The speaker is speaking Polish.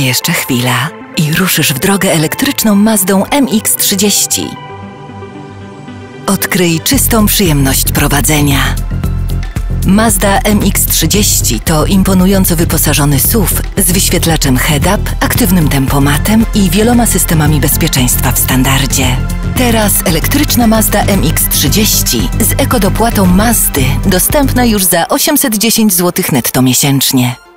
Jeszcze chwila i ruszysz w drogę elektryczną Mazdą MX-30. Odkryj czystą przyjemność prowadzenia. Mazda MX-30 to imponująco wyposażony SUV z wyświetlaczem head-up, aktywnym tempomatem i wieloma systemami bezpieczeństwa w standardzie. Teraz elektryczna Mazda MX-30 z ekodopłatą Mazdy dostępna już za 810 zł netto miesięcznie.